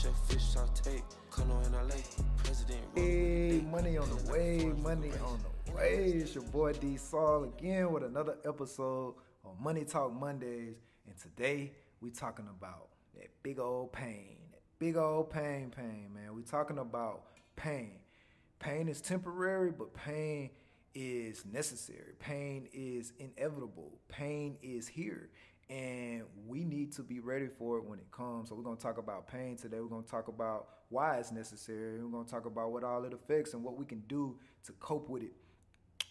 chef fish saute. Color in LA, president. Hey, money on the way, money on the way. It's your boy D Saul again with another episode on Money Talk Mondays. And today we talking about that big old pain. That big old pain, pain, man. We talking about pain. Pain is temporary, but pain is necessary. Pain is inevitable. Pain is here. And we need to be ready for it when it comes. So, we're going to talk about pain today. We're going to talk about why it's necessary. We're going to talk about what all it affects and what we can do to cope with it.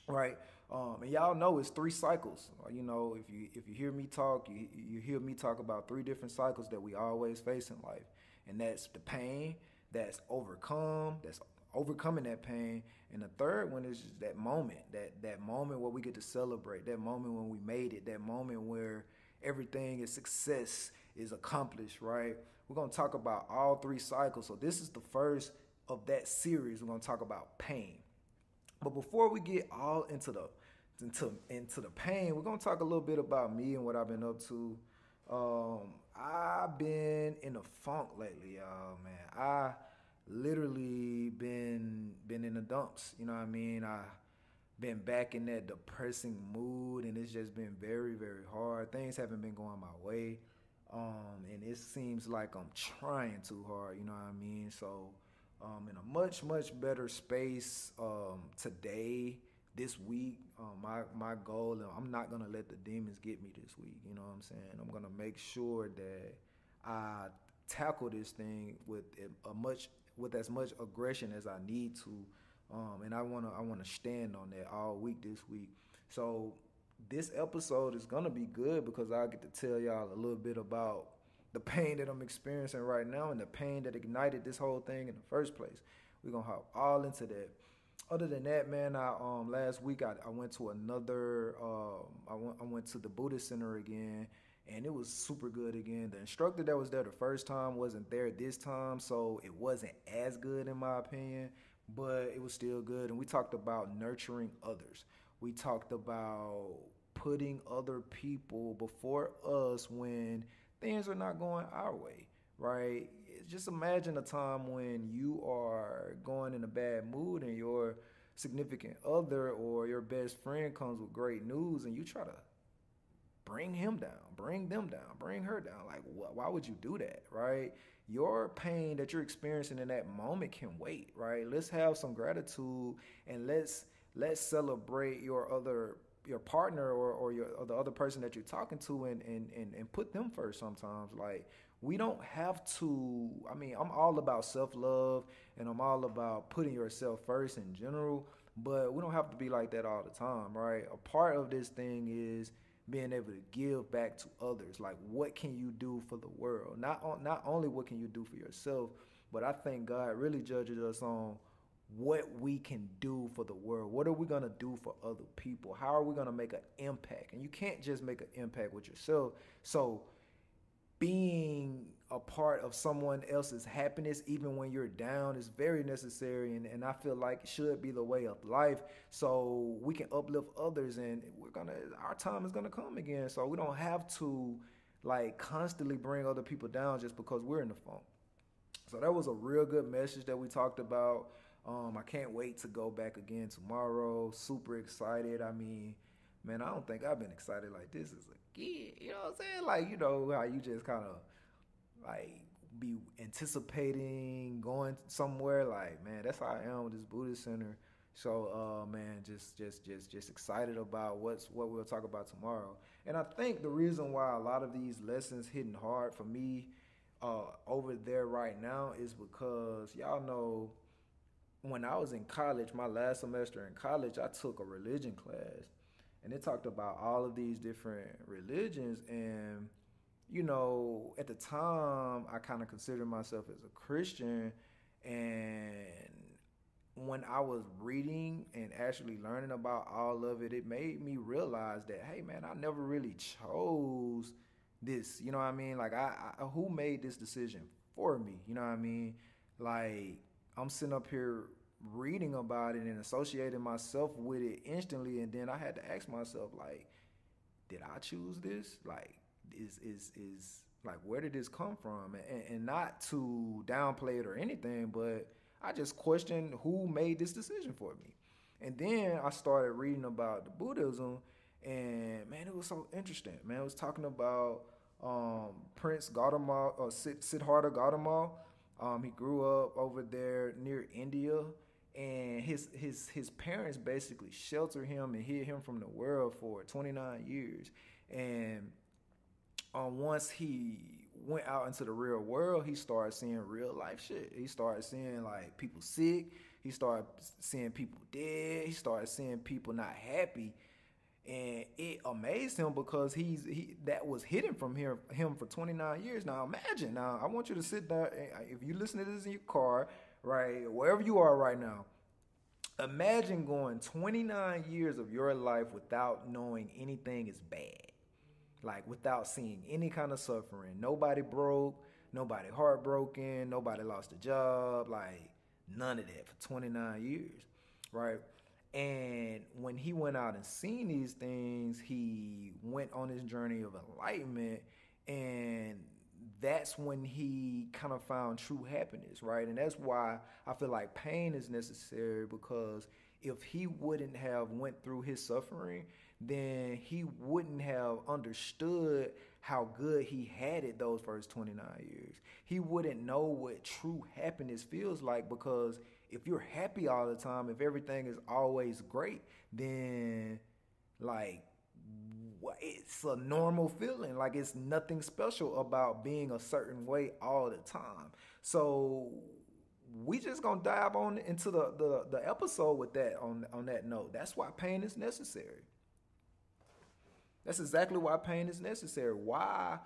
Right? Um, and y'all know it's three cycles. You know, if you if you hear me talk, you, you hear me talk about three different cycles that we always face in life, and that's the pain, that's overcome, that's overcoming that pain, and the third one is just that moment, that that moment where we get to celebrate, that moment when we made it, that moment where everything is success is accomplished, right? We're gonna talk about all three cycles. So this is the first of that series. We're gonna talk about pain. But before we get all into the into into the pain, we're gonna talk a little bit about me and what I've been up to. Um, I've been in a funk lately, y'all. Man, I literally been been in the dumps. You know what I mean? I been back in that depressing mood, and it's just been very very hard. Things haven't been going my way, um, and it seems like I'm trying too hard. You know what I mean? So, um, in a much much better space um, today. This week, um, my my goal, I'm not gonna let the demons get me this week. You know what I'm saying? I'm gonna make sure that I tackle this thing with a much with as much aggression as I need to, um, and I wanna I wanna stand on that all week this week. So this episode is gonna be good because I get to tell y'all a little bit about the pain that I'm experiencing right now and the pain that ignited this whole thing in the first place. We're gonna hop all into that. Other than that, man, I um last week I, I went to another um I went I went to the Buddhist Center again and it was super good again. The instructor that was there the first time wasn't there this time, so it wasn't as good in my opinion, but it was still good. And we talked about nurturing others. We talked about putting other people before us when things are not going our way, right? Just imagine a time when you are going in a bad mood and your significant other or your best friend comes with great news and you try to bring him down, bring them down, bring her down. Like, wh- why would you do that, right? Your pain that you're experiencing in that moment can wait, right? Let's have some gratitude and let's let's celebrate your other your partner or, or your or the other person that you're talking to and, and and and put them first sometimes. Like we don't have to I mean, I'm all about self-love and I'm all about putting yourself first in general, but we don't have to be like that all the time, right? A part of this thing is being able to give back to others. Like, what can you do for the world? Not on, not only what can you do for yourself, but I think God really judges us on what we can do for the world. What are we gonna do for other people? How are we gonna make an impact? And you can't just make an impact with yourself. So, being a part of someone else's happiness even when you're down is very necessary and, and i feel like it should be the way of life. So we can uplift others and we're gonna our time is gonna come again. So we don't have to like constantly bring other people down just because we're in the funk. So that was a real good message that we talked about. Um, i can't wait to go back again tomorrow. Super excited. I mean man i don't think i've been excited like this as a kid you know what i'm saying like you know how you just kind of like be anticipating going somewhere. Like, man, that's how I am with this Buddhist center. So, uh, man, just just just just excited about what's what we'll talk about tomorrow. And I think the reason why a lot of these lessons hitting hard for me uh, over there right now is because y'all know when I was in college, my last semester in college, I took a religion class, and it talked about all of these different religions and you know, at the time, I kind of considered myself as a Christian. And when I was reading and actually learning about all of it, it made me realize that, hey, man, I never really chose this. You know what I mean? Like, I, I who made this decision for me? You know what I mean? Like, I'm sitting up here reading about it and associating myself with it instantly. And then I had to ask myself, like, did I choose this? Like, is is is Like, where did this come from? And, and not to downplay it or anything, but I just questioned who made this decision for me. And then I started reading about the Buddhism, and man, it was so interesting. Man, it was talking about um, Prince Gautama, or uh, Siddhartha Gautama. Um, he grew up over there near India, and his his his parents basically sheltered him and hid him from the world for 29 years. And um, once he went out into the real world, he started seeing real life shit. He started seeing like people sick. He started seeing people dead. He started seeing people not happy, and it amazed him because he's he that was hidden from him him for 29 years. Now imagine. Now I want you to sit there. If you listen to this in your car, right, wherever you are right now, imagine going 29 years of your life without knowing anything is bad like without seeing any kind of suffering. Nobody broke, nobody heartbroken, nobody lost a job, like none of that for 29 years, right? And when he went out and seen these things, he went on his journey of enlightenment and that's when he kind of found true happiness, right? And that's why I feel like pain is necessary because if he wouldn't have went through his suffering, then he wouldn't have understood how good he had it those first 29 years. He wouldn't know what true happiness feels like because if you're happy all the time, if everything is always great, then like it's a normal feeling. Like it's nothing special about being a certain way all the time. So we just gonna dive on into the, the, the episode with that on on that note. That's why pain is necessary. That's exactly why pain is necessary. Why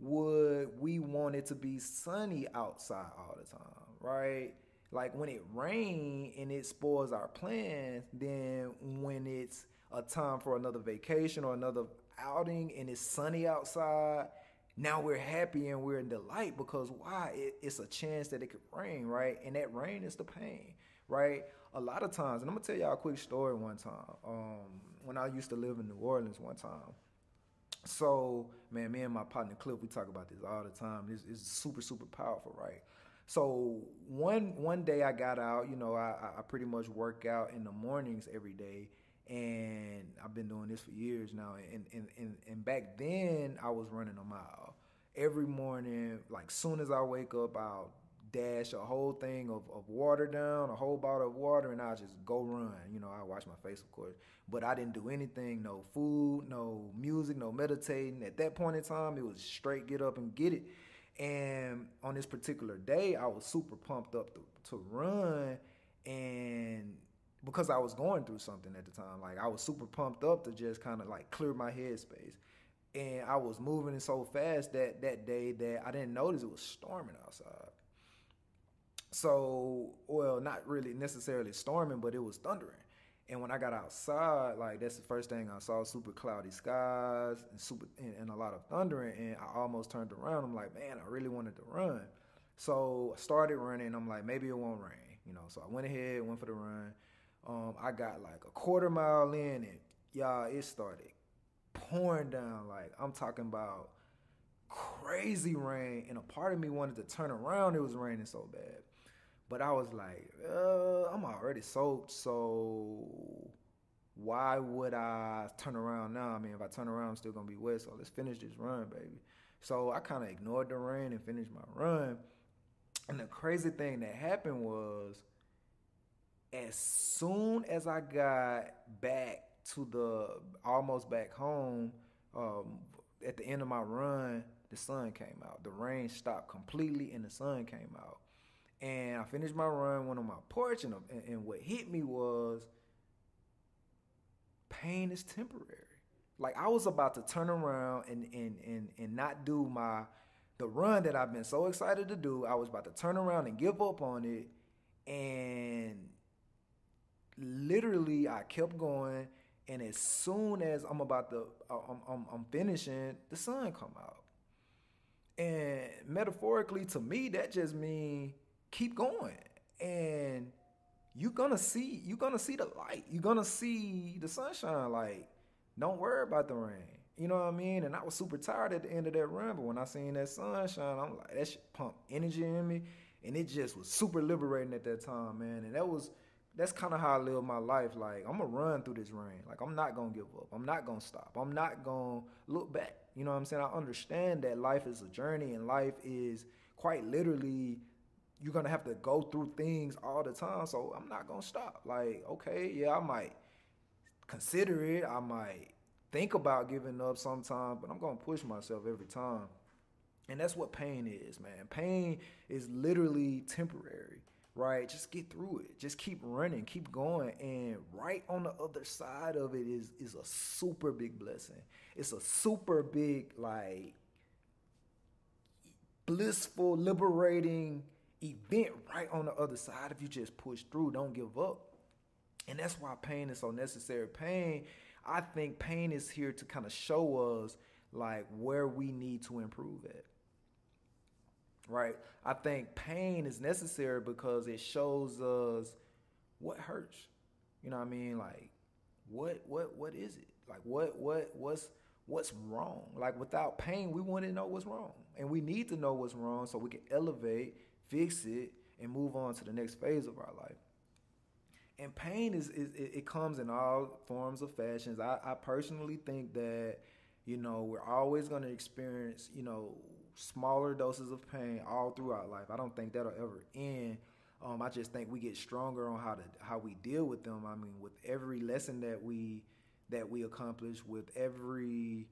would we want it to be sunny outside all the time, right? Like when it rains and it spoils our plans, then when it's a time for another vacation or another outing and it's sunny outside, now we're happy and we're in delight because why? It, it's a chance that it could rain, right? And that rain is the pain, right? A lot of times, and I'm gonna tell y'all a quick story one time. Um, when I used to live in New Orleans one time, so, man, me and my partner Cliff, we talk about this all the time. It's, it's super, super powerful, right? So one one day I got out, you know, I, I pretty much work out in the mornings every day, and I've been doing this for years now. And and and, and back then I was running a mile every morning. Like soon as I wake up, I'll dash a whole thing of, of water down, a whole bottle of water, and I just go run. You know, I wash my face, of course, but I didn't do anything, no food, no music, no meditating. At that point in time, it was straight get up and get it. And on this particular day, I was super pumped up to, to run, and because I was going through something at the time, like I was super pumped up to just kind of like clear my headspace. And I was moving so fast that that day that I didn't notice it was storming outside. So, well, not really necessarily storming, but it was thundering. And when I got outside, like that's the first thing I saw: super cloudy skies and super and, and, a lot of thundering. And I almost turned around. I'm like, man, I really wanted to run. So I started running. I'm like, maybe it won't rain, you know. So I went ahead, went for the run. Um, I got like a quarter mile in, and y'all, it started pouring down. Like I'm talking about crazy rain, and a part of me wanted to turn around. It was raining so bad. But I was like, uh, I'm already soaked, so why would I turn around now? I mean, if I turn around, I'm still gonna be wet. So let's finish this run, baby. So I kind of ignored the rain and finished my run. And the crazy thing that happened was, as soon as I got back to the almost back home, um, at the end of my run, the sun came out. The rain stopped completely, and the sun came out. And I finished my run, went on my porch, and, and what hit me was pain is temporary. Like I was about to turn around and and and and not do my the run that I've been so excited to do. I was about to turn around and give up on it, and literally I kept going. And as soon as I'm about to, uh, I'm, I'm, I'm finishing, the sun come out. And metaphorically, to me, that just means keep going and you're gonna see you're gonna see the light you're gonna see the sunshine like don't worry about the rain You know what I mean? And I was super tired at the end of that run, but when I seen that sunshine, I'm like, that shit pumped energy in me, and it just was super liberating at that time, man. And that was that's kind of how I live my life. Like I'm gonna run through this rain. Like I'm not gonna give up. I'm not gonna stop. I'm not gonna look back. You know what I'm saying? I understand that life is a journey, and life is quite literally you're gonna have to go through things all the time. So I'm not gonna stop. Like okay, yeah, I might consider it. I might think about giving up sometimes, but I'm gonna push myself every time. And that's what pain is, man. Pain is literally temporary, right? Just get through it. Just keep running, keep going. And right on the other side of it is is a super big blessing. It's a super big, like blissful, liberating event right on the other side if you just push through, don't give up. And that's why pain is so necessary. Pain I think pain is here to kind of show us like where we need to improve at. Right? I think pain is necessary because it shows us what hurts. You know what I mean? Like what what what is it? Like what what what's what's wrong? Like without pain, we wouldn't know what's wrong. And we need to know what's wrong so we can elevate, fix it, and move on to the next phase of our life and pain is, is it, comes in all forms of fashions. I, I personally think that you know we're always going to experience you know smaller doses of pain all throughout life. I don't think that'll ever end. Um, I just think we get stronger on how to how we deal with them. I mean, with every lesson that we that we accomplish, with every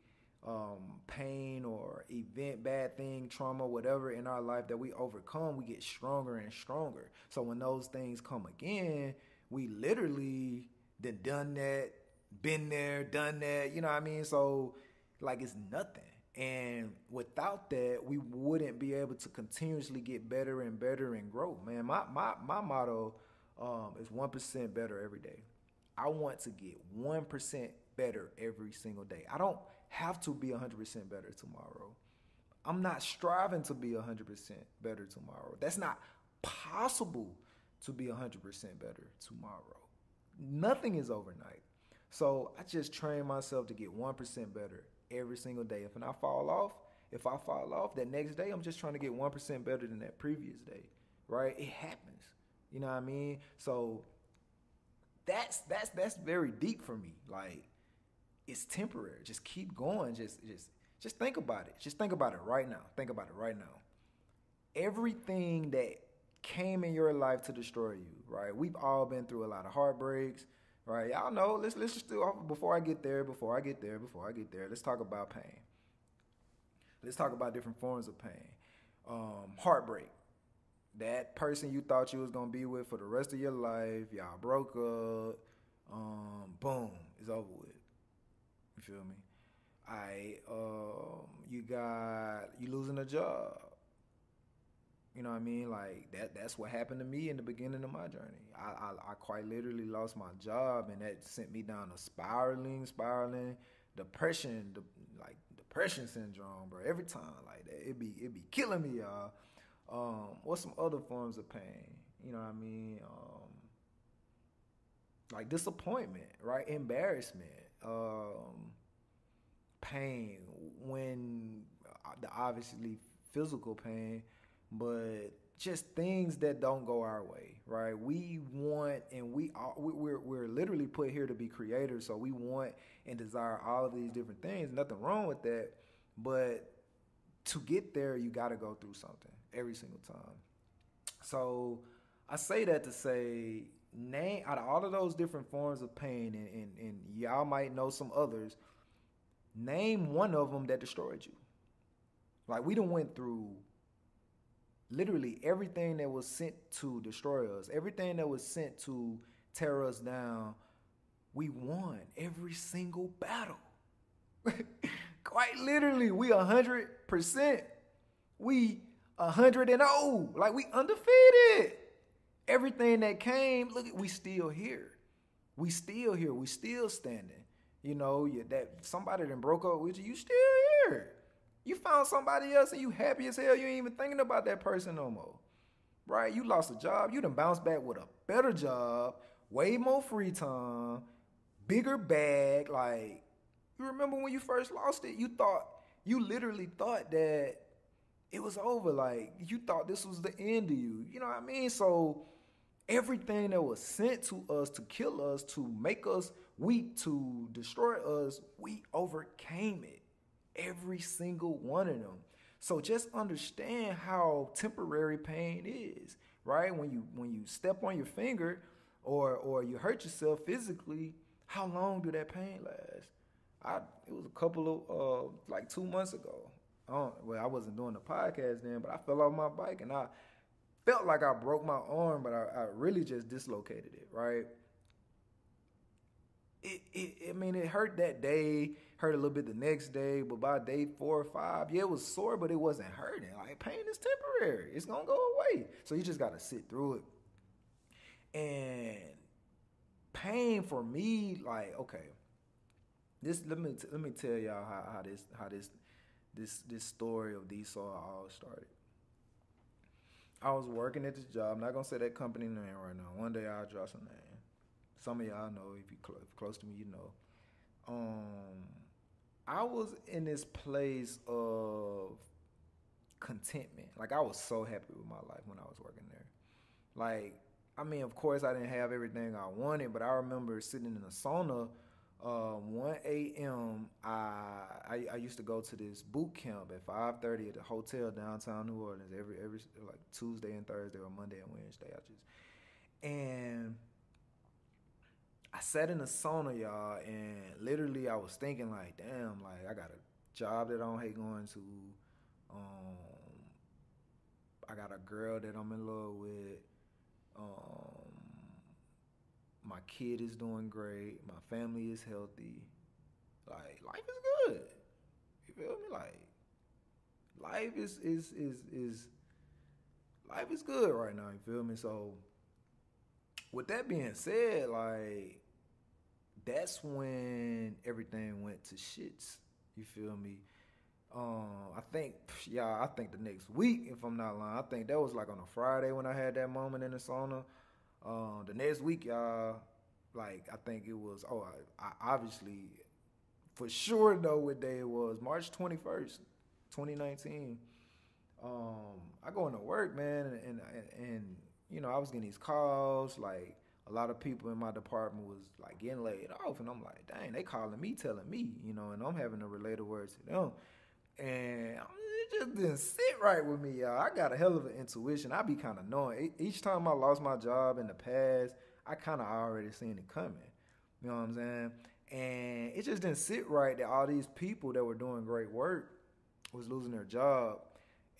um, pain or event, bad thing, trauma, whatever in our life that we overcome, we get stronger and stronger. So when those things come again, we literally done done that, been there, done that. You know what I mean? So like it's nothing. And without that, we wouldn't be able to continuously get better and better and grow. Man, my my my motto um, is one percent better every day. I want to get one percent better every single day. I don't have to be hundred percent better tomorrow. I'm not striving to be hundred percent better tomorrow. That's not possible to be 100% better tomorrow. Nothing is overnight. So I just train myself to get 1% better every single day. If I fall off, if I fall off that next day, I'm just trying to get 1% better than that previous day, right? It happens. You know what I mean? So that's that's that's very deep for me. Like it's temporary. Just keep going. Just just just think about it. Just think about it right now. Think about it right now. Everything that came in your life to destroy you, right? We've all been through a lot of heartbreaks, right? Y'all know. Let's let's just do before I get there. Before I get there. Before I get there. Let's talk about pain. Let's talk about different forms of pain. Um, heartbreak. That person you thought you was gonna be with for the rest of your life, y'all broke up. Um, boom, it's over with. You feel me? I um, you got you losing a job you know what I mean? Like that that's what happened to me in the beginning of my journey. I, I, I quite literally lost my job and that sent me down a spiraling, spiraling depression, de- like depression syndrome, bro. Every time like that, it be it be killing me, y'all. Um, what's some other forms of pain? You know what I mean? Um, like disappointment, right? Embarrassment, um, pain when uh, the obviously physical pain but just things that don't go our way, right? We want and we are, we're we're literally put here to be creators, so we want and desire all of these different things. Nothing wrong with that, but to get there, you got to go through something every single time. So I say that to say, name out of all of those different forms of pain, and, and, and y'all might know some others. Name one of them that destroyed you. Like we done went through literally everything that was sent to destroy us, everything that was sent to tear us down, we won every single battle. Quite literally, we a hundred percent. We a hundred and oh, like we undefeated. Everything that came, look, we still here. We still here. We still standing. You know, you, that somebody that broke up with you, you still here. You found somebody else and you happy as hell. You ain't even thinking about that person no more. Right? You lost a job. You done bounced back with a better job, way more free time, bigger bag. Like, You remember when you first lost it? You thought, you literally thought that it was over. Like you thought this was the end of you. You know what I mean? So everything that was sent to us to kill us, to make us weak, to destroy us, we overcame it. Every single one of them. So just understand how temporary pain is, right? When you when you step on your finger or or you hurt yourself physically, how long do that pain last? I it was a couple of uh like two months ago. I well, I wasn't doing the podcast then, but I fell off my bike and I felt like I broke my arm, but I, I really just dislocated it, right? It, it, I mean, it hurt that day, hurt a little bit the next day, but by day four or five, yeah, it was sore, but it wasn't hurting. Like pain is temporary; it's gonna go away. So you just gotta sit through it. And pain for me, like, okay, this let me let me tell y'all how, how this how this this this story of D Saul all started. I was working at this job. I'm not gonna say that company name right now. One day I'll draw some name. Some of y'all know if you cl- close to me, you know. Um, I was in this place of contentment. Like I was so happy with my life when I was working there. Like, I mean, of course I didn't have everything I wanted, but I remember sitting in a sauna um, 1 a.m. I, I, I used to go to this boot camp at 5:30 at the hotel downtown New Orleans every every like Tuesday and Thursday or Monday and Wednesday. I just and I sat in the sauna, y'all, and literally I was thinking like, damn, like I got a job that I don't hate going to. Um, I got a girl that I'm in love with. Um, my kid is doing great. My family is healthy. Like life is good. You feel me? Like life is is is is life is good right now. You feel me? So with that being said, like that's when everything went to shits. You feel me? Um, I think, yeah, I think the next week, if I'm not lying, I think that was like on a Friday when I had that moment in the sauna. Um, the next week, y'all, like I think it was. Oh, I, I obviously, for sure know what day it was. March twenty first, twenty nineteen. Um, I go into work, man, and, and and you know I was getting these calls. Like a lot of people in my department was like getting laid off, and I'm like, dang, they calling me, telling me, you know, and I'm having to relay the words to them. And it just didn't sit right with me, y'all. I got a hell of an intuition. I be kind of knowing. Each time I lost my job in the past, I kind of already seen it coming. You know what I'm saying? And it just didn't sit right that all these people that were doing great work was losing their job.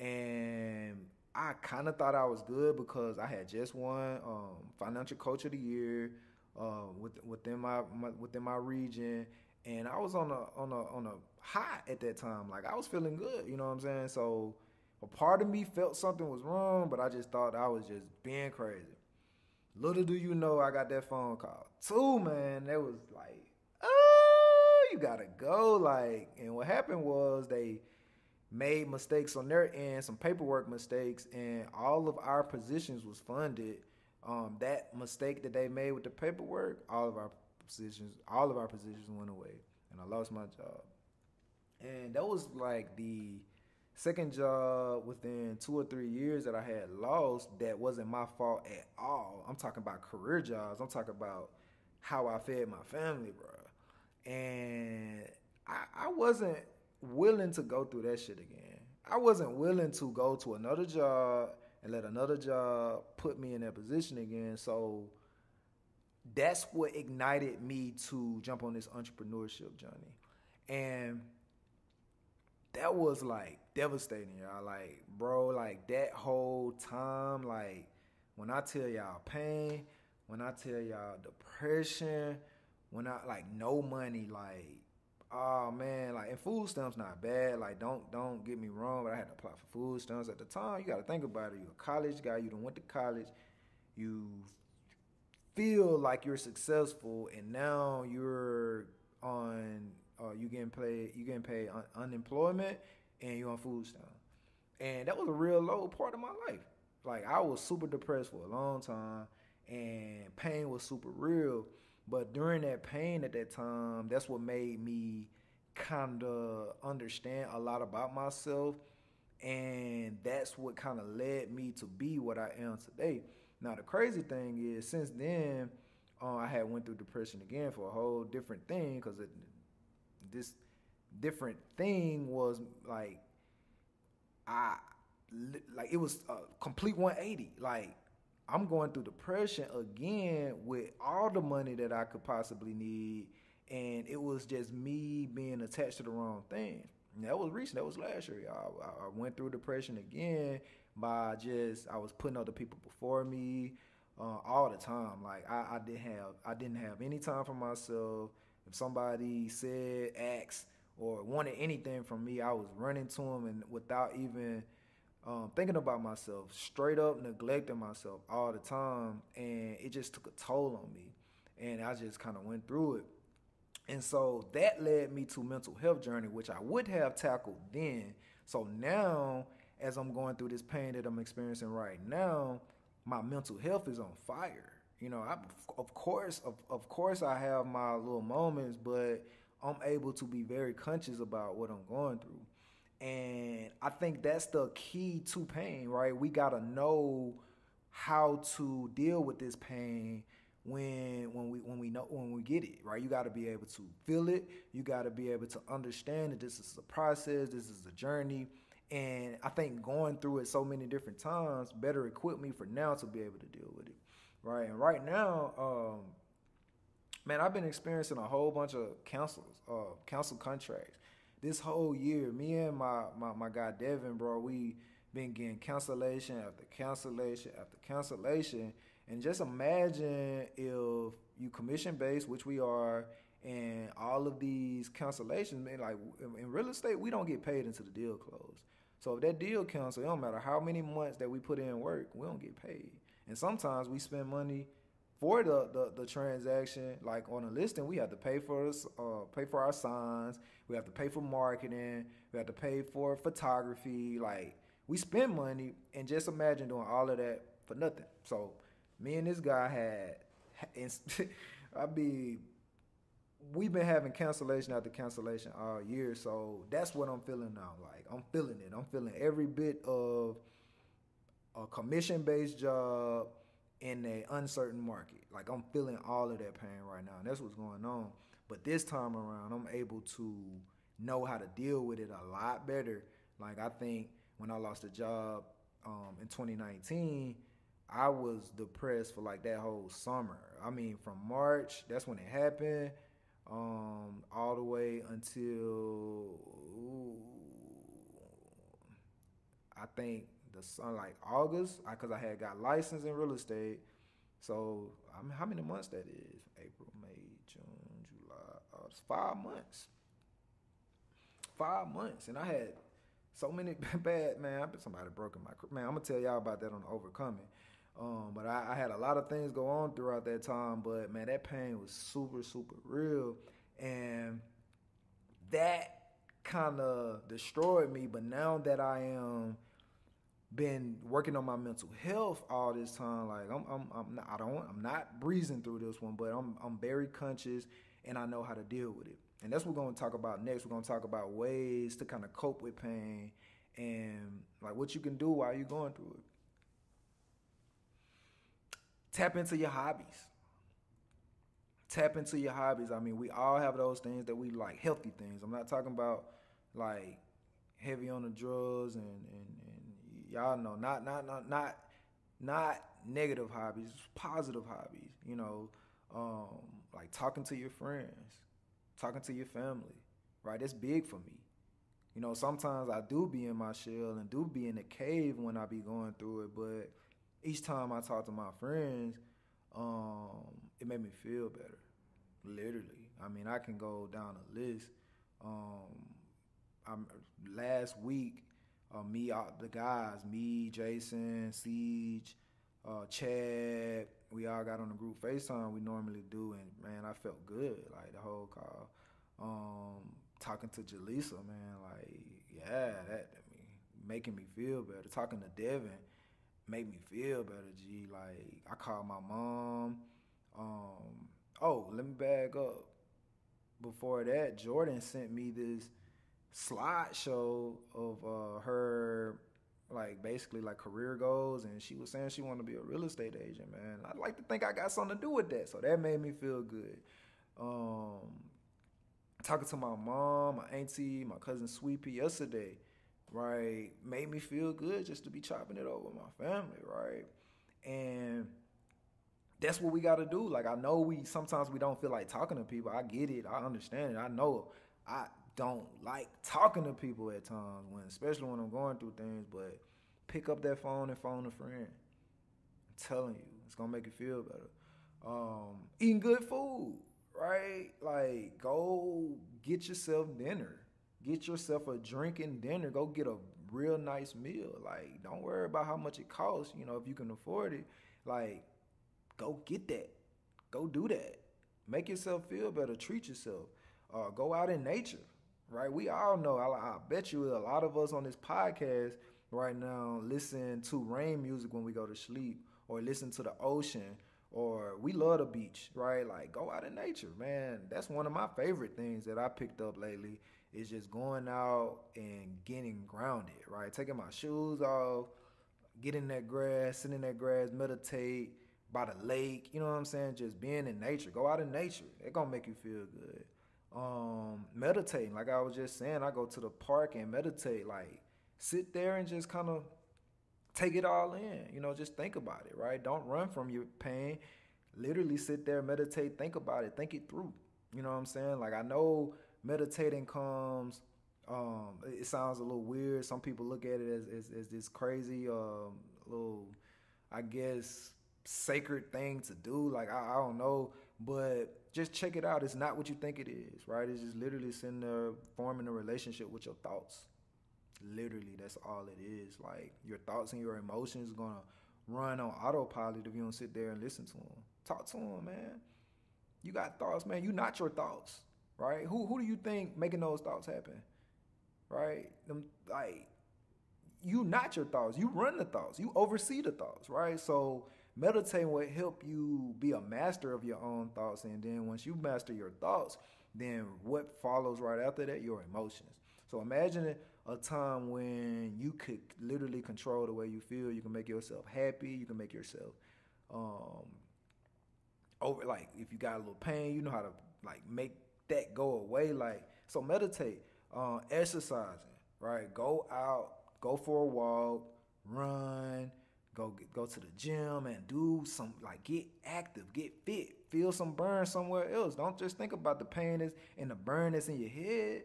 And I kind of thought I was good because I had just won um, financial coach of the year uh, within my, my within my region, and I was on a on a on a high at that time. Like I was feeling good, you know what I'm saying? So a part of me felt something was wrong, but I just thought I was just being crazy. Little do you know, I got that phone call. Two, man, that was like, oh, you gotta go. Like, and what happened was they made mistakes on their end, some paperwork mistakes, and all of our positions was funded. Um, that mistake that they made with the paperwork, all of our positions, all of our positions went away, and I lost my job. And that was like the second job within two or three years that I had lost that wasn't my fault at all. I'm talking about career jobs. I'm talking about how I fed my family, bro. And I, I wasn't willing to go through that shit again. I wasn't willing to go to another job and let another job put me in that position again. So that's what ignited me to jump on this entrepreneurship journey. And that was like devastating, y'all. Like, bro, like that whole time, like when I tell y'all pain, when I tell y'all depression, when I like no money, like oh man, like and food stamps not bad. Like don't don't get me wrong, but I had to apply for food stamps at the time. You got to think about it. You're a college guy. You don't went to college. You feel like you're successful, and now you're on uh, you getting paid you getting paid un- unemployment and you're on food stamps. And that was a real low part of my life. Like I was super depressed for a long time and pain was super real. But during that pain at that time, that's what made me kind of understand a lot about myself and that's what kind of led me to be what I am today. Now the crazy thing is, since then, uh, I had went through depression again for a whole different thing because this different thing was like I like it was a complete 180. Like I'm going through depression again with all the money that I could possibly need, and it was just me being attached to the wrong thing. And that was recent. That was last year. I, I went through depression again by just I was putting other people before me uh, all the time. Like I, I didn't have I didn't have any time for myself. If somebody said, asked, or wanted anything from me, I was running to them and without even um, thinking about myself, straight up neglecting myself all the time, and it just took a toll on me. And I just kind of went through it. And so that led me to mental health journey, which I would have tackled then. So now, as I'm going through this pain that I'm experiencing right now, my mental health is on fire. You know, I, of course, of, of course, I have my little moments, but I'm able to be very conscious about what I'm going through. And I think that's the key to pain, right? We got to know how to deal with this pain when when we when we know when we get it right? You got to be able to feel it. You got to be able to understand that this is a process this is a journey. And i think going through it so many different times better equip me for now to be able to deal with it right? And right now um man i've been experiencing a whole bunch of councils uh council contracts this whole year me and my my, my guy devin bro we been getting cancellation after cancellation after cancellation and just imagine if you commission based, which we are, and all of these cancellations, man, like in real estate, we don't get paid until the deal closed. So if that deal cancel, it don't matter how many months that we put in work, we don't get paid. And sometimes we spend money for the, the, the transaction, like on a listing, we have to pay for us, uh, pay for our signs, we have to pay for marketing, we have to pay for photography. Like we spend money, and just imagine doing all of that for nothing. So me and this guy had, I'd be, we've been having cancellation after cancellation all year. So that's what I'm feeling now. Like I'm feeling it. I'm feeling every bit of a commission based job in an uncertain market. Like I'm feeling all of that pain right now. And that's what's going on. But this time around, I'm able to know how to deal with it a lot better. Like I think when I lost a job um, in 2019, I was depressed for like that whole summer. I mean, from March, that's when it happened, um, all the way until ooh, I think the sun like August, because I, I, had got licensed in real estate. So I mean, how many months that is? April, May, June, July. Uh, five months. Five months, and I had so many bad man. I bet somebody broken my man. I'm gonna tell y'all about that on overcoming. Um, but I, I, had a lot of things go on throughout that time. But man, that pain was super, super real, and that kind of destroyed me. But now that I am been working on my mental health all this time, like I'm, I'm, I'm not, I don't, I'm not breezing through this one, but I'm, I'm very conscious, and I know how to deal with it. And that's what we're going to talk about next. We're going to talk about ways to kind of cope with pain and like what you can do while you're going through it tap into your hobbies. Tap into your hobbies. I mean, we all have those things that we like, healthy things. I'm not talking about like heavy on the drugs and, and, and y'all know, not not not not not negative hobbies, positive hobbies. You know, um, like talking to your friends, talking to your family. Right, that's big for me. You know, sometimes I do be in my shell and do be in the cave when I be going through it, but each time I talk to my friends, um, it made me feel better. Literally, I mean, I can go down a list. Um, I'm last week, uh, me, uh, the guys, me, Jason, Siege, uh, Chad, we all got on the group FaceTime we normally do, and man, I felt good like the whole call. Um, talking to Jaleesa, man, like yeah, that I mean, making me feel better. Talking to Devin made me feel better, G. Like I called my mom. Um, oh, let me back up. before that, Jordan sent me this slideshow of uh, her like basically like career goals and she was saying she wanted to be a real estate agent man. I'd like to think i got something to do with that so that made me feel good. Um talking to my mom my auntie my cousin sweepy yesterday right made me feel good just to be chopping it over my family right? And that's what we got to do. Like i know we sometimes we don't feel like talking to people. I get it. I understand it. I know. I don't like talking to people at times when especially when I'm going through things, but pick up that phone and phone a friend. I'm telling you, it's gonna make you feel better. Um, eating good food, right? Like go get yourself dinner. Get yourself a drinking dinner. Go get a real nice meal. Like, don't worry about how much it costs. You know, if you can afford it, like, go get that. Go do that. Make yourself feel better. Treat yourself. Uh, go out in nature right? We all know. I, I bet you a lot of us on this podcast right now listen to rain music when we go to sleep, or listen to the ocean, or we love the beach, right? Like go out in nature, man. That's one of my favorite things that I picked up lately is just going out and getting grounded, right? Taking my shoes off, get in that grass, sit in that grass, meditate by the lake, you know what I'm saying? Just being in nature. Go out in nature. It's gonna make you feel good um, meditating. Like I was just saying, I go to the park and meditate. Like sit there and just kind of take it all in. You know, just think about it, right? Don't run from your pain. Literally sit there, meditate, think about it, think it through. You know what I'm saying? Like I know meditating comes. Um, it sounds a little weird. Some people look at it as as, as this crazy, um, little, I guess, sacred thing to do. Like I, I don't know, but just check it out. It's not what you think it is, right? It's just literally sitting there forming a relationship with your thoughts. Literally, that's all it is. Like your thoughts and your emotions gonna run on autopilot if you don't sit there and listen to them. Talk to them, man. You got thoughts, man. You not your thoughts, right? Who who do you think making those thoughts happen, right? Them like you not your thoughts. You run the thoughts. You oversee the thoughts, right? So meditating will help you be a master of your own thoughts. And then once you master your thoughts, then what follows right after that? Your emotions. So imagine a time when you could literally control the way you feel. You can make yourself happy. You can make yourself um, over. Like if you got a little pain, you know how to like make that go away. Like so, meditate, uh, exercising, right? Go out, go for a walk, run go go to the gym and do some like get active, get fit, feel some burn somewhere else. Don't just think about the pain that's and the burn that's in your head,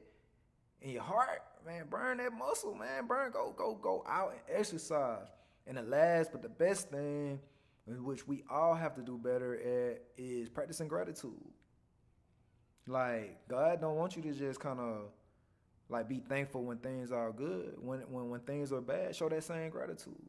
in your heart, man. Burn that muscle, man. Burn, go go go out and exercise. And the last but the best thing, which we all have to do better at, is practicing gratitude. Like God don't want you to just kind of like be thankful when things are good. When when when things are bad, show that same gratitude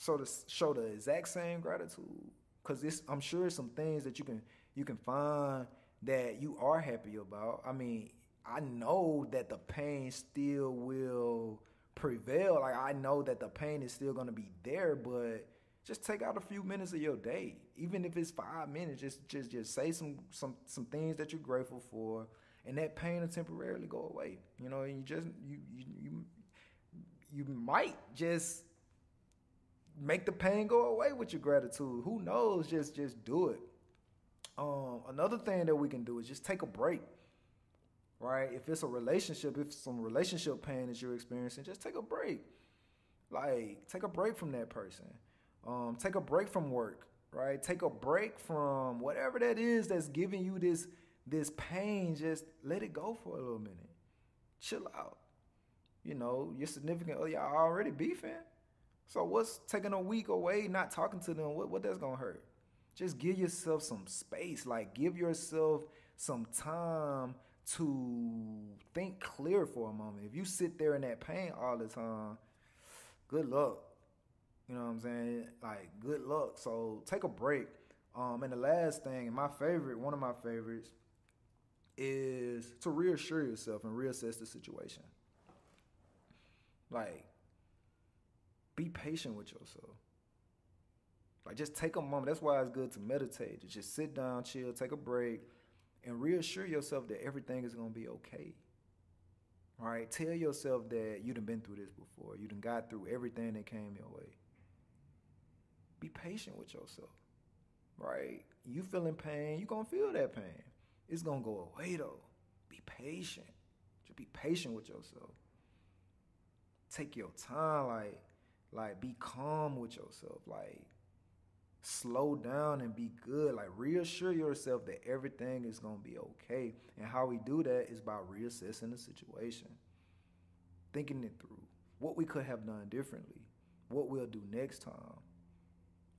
so to show the exact same gratitude? Because this i'm sure some things that you can you can find that you are happy about. I mean i know that the pain still will prevail. Like i know that the pain is still going to be there but just take out a few minutes of your day. Even if it's five minutes just just just say some some some things that you're grateful for and that pain will temporarily go away. You know and you just you you you, you might just make the pain go away with your gratitude. Who knows? Just just do it. Um, another thing that we can do is just take a break. Right? If it's a relationship, if some relationship pain that you're experiencing, just take a break. Like take a break from that person. Um, take a break from work. Right? Take a break from whatever that is that's giving you this this pain. Just let it go for a little minute. Chill out. You know, your significant other y'all already beefing so what's taking a week away, not talking to them? What what that's gonna hurt? Just give yourself some space. Like give yourself some time to think clear for a moment. If you sit there in that pain all the time, good luck. You know what I'm saying? Like good luck. So take a break. Um, and the last thing, and my favorite, one of my favorites, is to reassure yourself and reassess the situation. Like patient with yourself. Like just take a moment. That's why it's good to meditate. To just sit down, chill, take a break, and reassure yourself that everything is gonna be okay. All right, tell yourself that you done been through this before. You done got through everything that came your way. Be patient with yourself. Right? You feeling pain, you're gonna feel that pain. It's gonna go away though. Be patient. Just be patient with yourself. Take your time, like, like be calm with yourself. Like slow down and be good. Like reassure yourself that everything is gonna be okay. And how we do that is by reassessing the situation, thinking it through, what we could have done differently, what we'll do next time.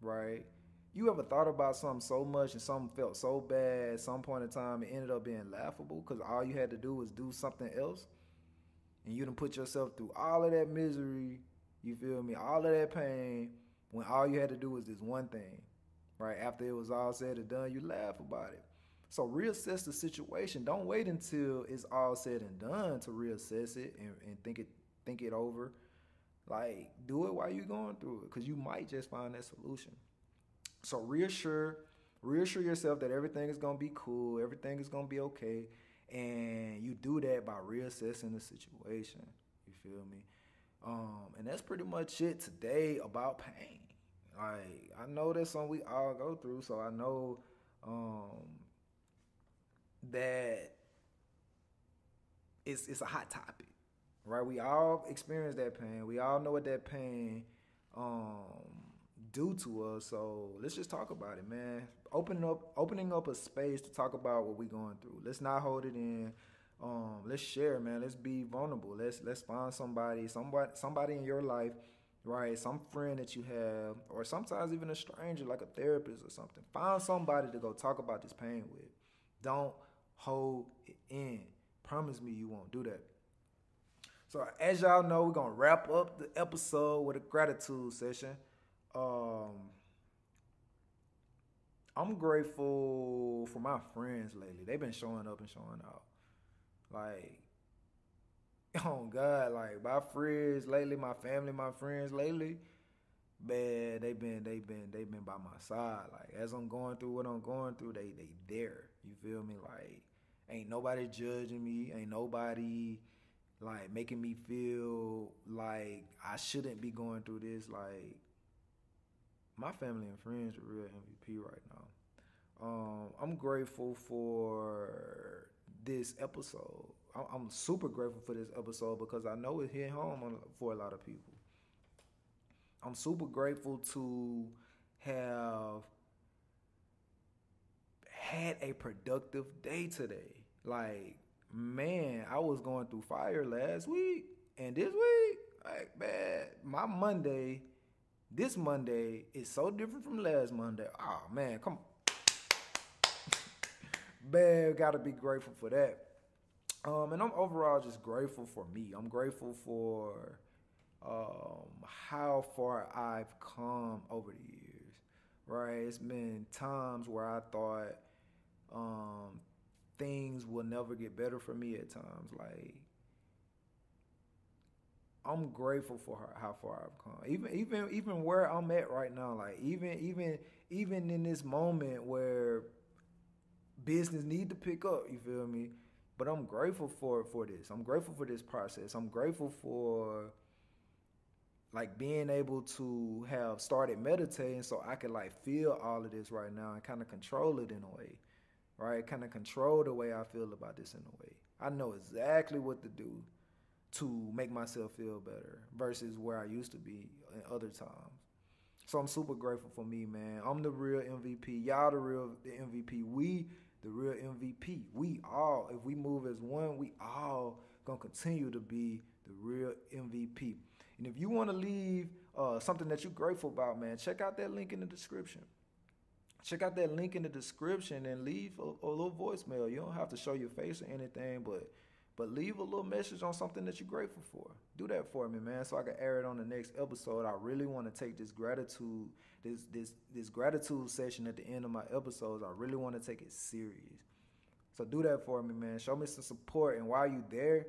Right? You ever thought about something so much and something felt so bad at some point in time it ended up being laughable because all you had to do was do something else? And you didn't put yourself through all of that misery, you feel me? All of that pain when all you had to do was this one thing, right? After it was all said and done, you laugh about it. So reassess the situation. Don't wait until it's all said and done to reassess it and, and think it think it over. Like do it while you're going through it, because you might just find that solution. So reassure, reassure yourself that everything is gonna be cool, everything is gonna be okay, and you do that by reassessing the situation. You feel me? Um, and that's pretty much it today about pain. Like I know that's something we all go through, so I know um, that it's it's a hot topic, right? We all experience that pain. We all know what that pain um, do to us. So let's just talk about it, man. Opening up, opening up a space to talk about what we're going through. Let's not hold it in. Um, let's share, man. Let's be vulnerable. Let's let's find somebody, somebody, somebody in your life, right? Some friend that you have, or sometimes even a stranger, like a therapist or something. Find somebody to go talk about this pain with. Don't hold it in. Promise me you won't do that. So as y'all know, we're gonna wrap up the episode with a gratitude session. Um, I'm grateful for my friends lately. They've been showing up and showing out. Like, oh God, like my friends lately, my family, my friends lately, man, they been they been they been by my side. Like as I'm going through what I'm going through, they they there. You feel me? Like ain't nobody judging me, ain't nobody like making me feel like I shouldn't be going through this. Like my family and friends are real MVP right now. Um, I'm grateful for this episode. I'm super grateful for this episode because I know it hit home for a lot of people. I'm super grateful to have had a productive day today. Like, man, I was going through fire last week and this week, like, man, my Monday, this Monday is so different from last Monday. Oh, man, come man, gotta be grateful for that. Um, and I'm overall just grateful for me. I'm grateful for um, how far I've come over the years. Right, it's been times where I thought um, things will never get better for me. At times, like I'm grateful for her, how far I've come. Even even even where I'm at right now, like even even even in this moment where business need to pick up. You feel me? But I'm grateful for for this. I'm grateful for this process. I'm grateful for like being able to have started meditating so I can like feel all of this right now and kind of control it in a way. Right? Kind of control the way I feel about this in a way. I know exactly what to do to make myself feel better versus where I used to be in other times. So I'm super grateful for me, man. I'm the real MVP. Y'all the real the MVP. We the real MVP. We all, if we move as one, we all gonna continue to be the real MVP. And if you want to leave uh, something that you're grateful about, man, check out that link in the description. Check out that link in the description and leave a, a little voicemail. You don't have to show your face or anything, but but leave a little message on something that you're grateful for. Do that for me, man, so I can air it on the next episode. I really want to take this gratitude, this this this gratitude session at the end of my episodes. I really want to take it serious. So do that for me, man. Show me some support, and while you there,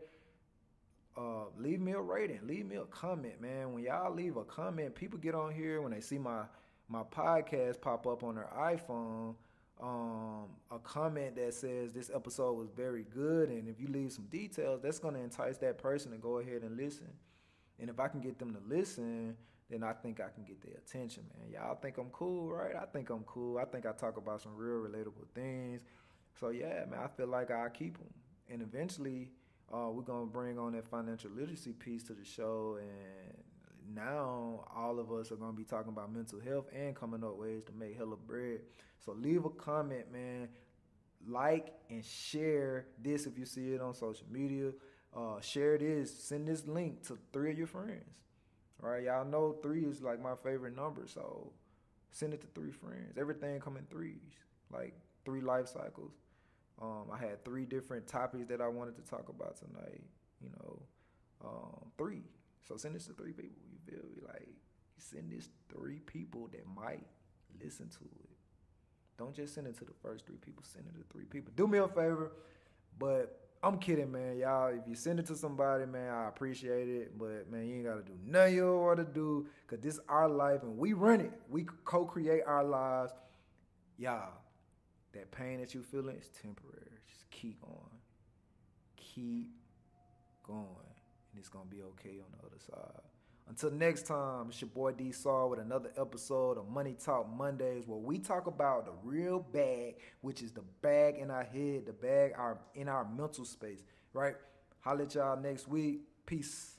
uh, leave me a rating, leave me a comment, man. When y'all leave a comment, people get on here when they see my my podcast pop up on their iPhone um, a comment that says this episode was very good, and if you leave some details, that's gonna entice that person to go ahead and listen. And if I can get them to listen, then I think I can get their attention, man. Y'all think I'm cool, right? I think I'm cool. I think I talk about some real relatable things. So yeah, man, I feel like I keep them. And eventually, uh, we're gonna bring on that financial literacy piece to the show, and now all of us are gonna be talking about mental health and coming up ways to make hella bread. So leave a comment, man. Like and share this if you see it on social media. Uh, share this. Send this link to three of your friends. All right, y'all know three is like my favorite number, so send it to three friends. Everything come in threes, like three life cycles. Um, I had three different topics that I wanted to talk about tonight. You know, um, three. So send this to three people. Feel me? Like send this three people that might listen to it. Don't just send it to the first three people. Send it to three people. Do me a favor, but I'm kidding, man. Y'all, if you send it to somebody, man, I appreciate it. But man, you ain't gotta do nothing you want to do, cause this is our life and we run it. We co-create our lives. Y'all, that pain that you feeling is temporary. Just keep going. Keep going. And it's gonna be okay on the other side. Until next time, it's your boy D Saul with another episode of Money Talk Mondays, where we talk about the real bag, which is the bag in our head, the bag our in our mental space, right? Holla at y'all next week. Peace.